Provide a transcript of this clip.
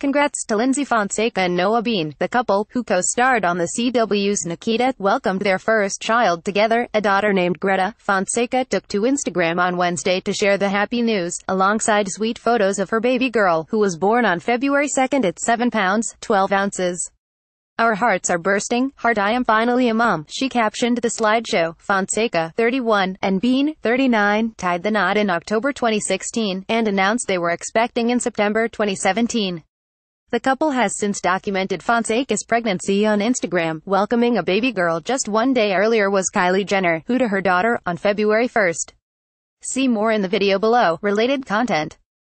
Congrats to Lyndsy Fonseca and Noah Bean, the couple, who co-starred on the CW's Nikita, welcomed their first child together, a daughter named Greta. Fonseca took to Instagram on Wednesday to share the happy news, alongside sweet photos of her baby girl, who was born on February 2nd at 7 pounds, 12 ounces. Our hearts are bursting, heart I am finally a mom, she captioned the slideshow. Fonseca, 31, and Bean, 39, tied the knot in October 2016, and announced they were expecting in September 2017. The couple has since documented Fonseca's pregnancy on Instagram, welcoming a baby girl just one day earlier was Kylie Jenner, who to her daughter, on February 1st. See more in the video below, related content.